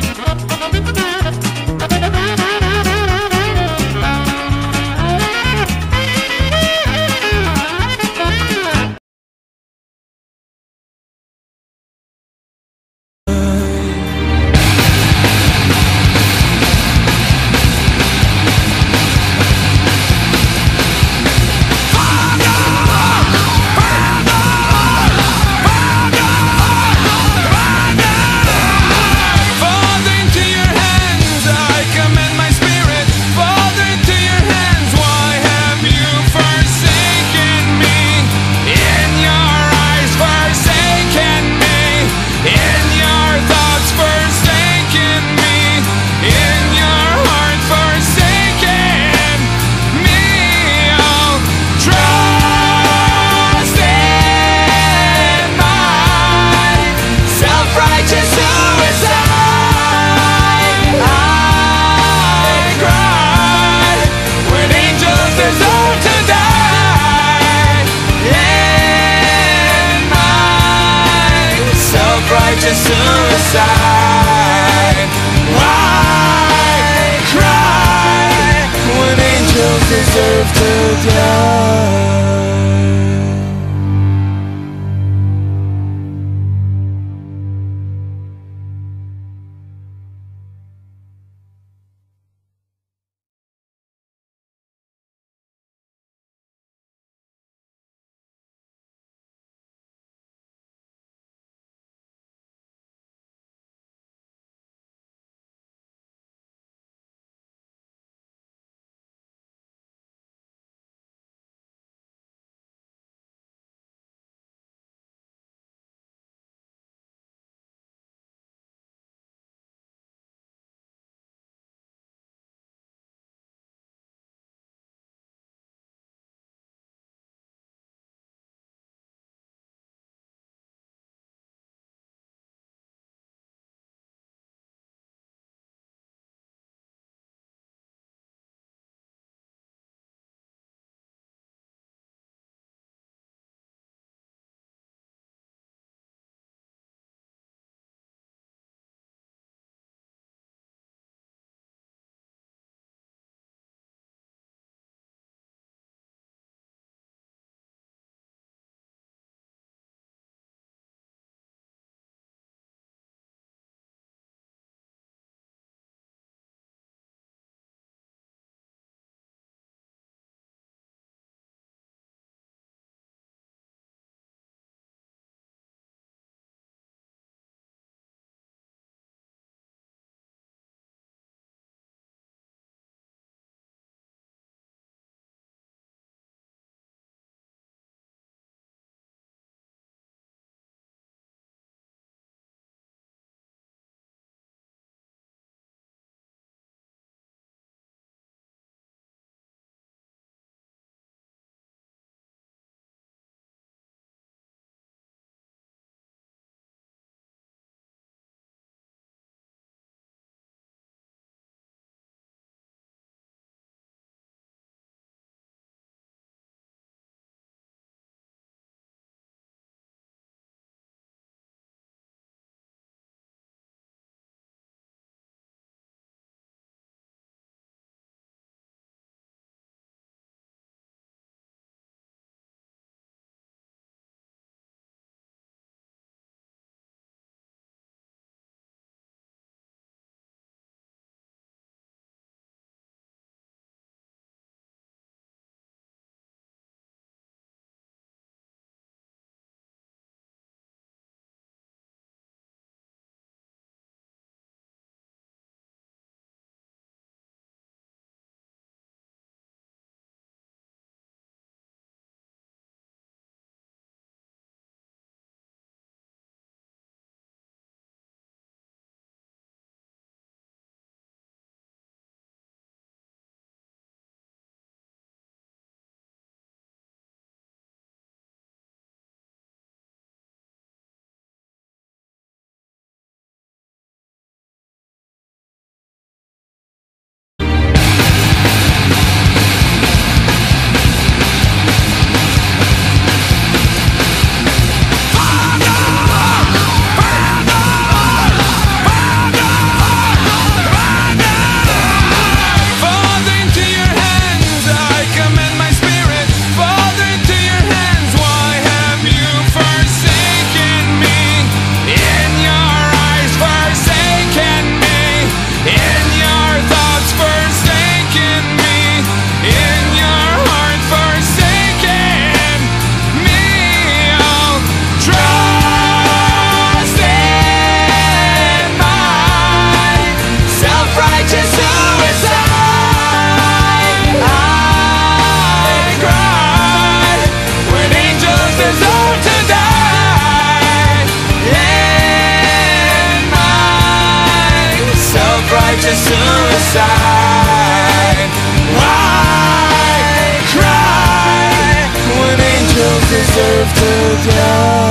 Thank you. to suicide. Why cry when angels deserve to die? to suicide. Why cry when angels deserve to die?